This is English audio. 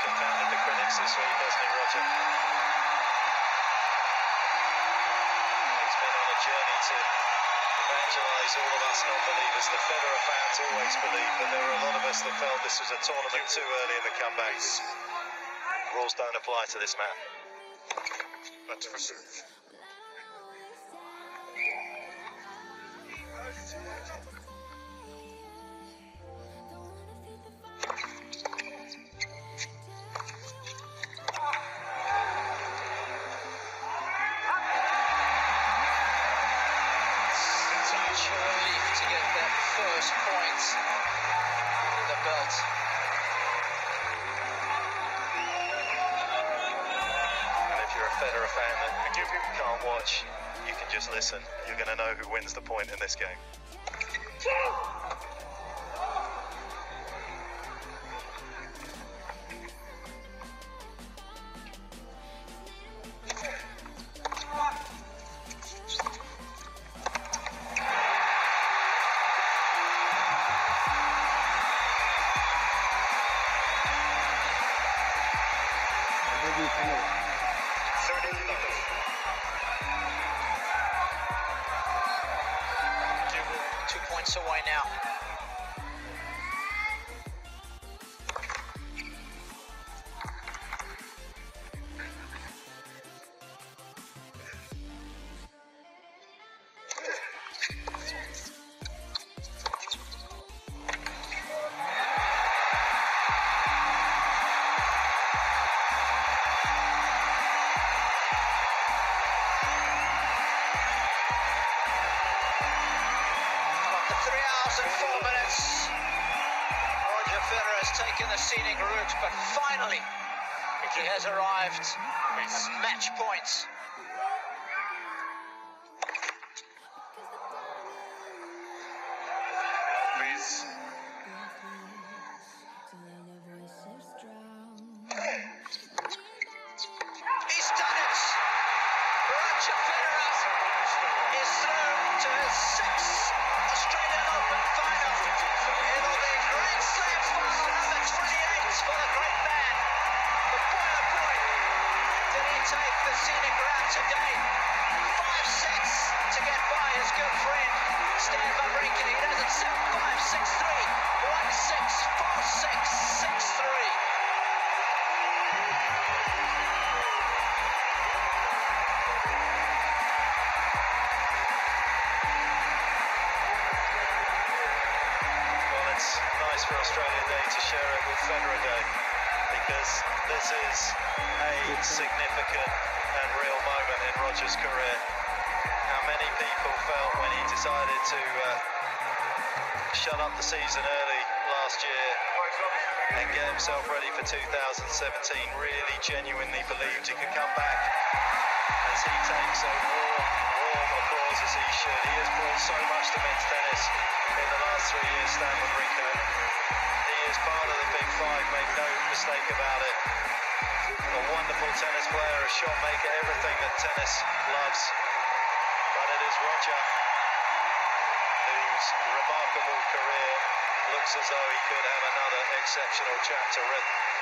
confounded the critics this week, hasn't he, Roger? He's been on a journey to evangelise all of us non-believers. The Federer fans always believe, but there were a lot of us that felt this was a tournament too early in the comebacks. Rules don't apply to this man. That's for certain. First point under the belt. And if you're a Federer fan that you can't watch, you can just listen. You're going to know who wins the point in this game. Two points away now. Three hours and four minutes, Roger Federer has taken the scenic route, but finally he has arrived at match point. Please. He's done it! Roger Federer is through to his the scenic route today. Five sets to get by his good friend Stan Wawrinka. He does it 7-5, 6-3, 1-6, 4-6, 6-3. Well, it's nice for Australia Day to share it with Federer Day because this is a significant and real moment in Roger's career. How many people felt when he decided to uh, shut up the season early last year and get himself ready for 2017, really genuinely believed he could come back as he takes a warm, warm applause as he should. He has brought so much to men's tennis in the last three years, Stan Wawrinka. He is part of the big five, make no mistake about it. A wonderful tennis player, a shot maker, everything that tennis loves. But it is Roger whose remarkable career looks as though he could have another exceptional chapter written.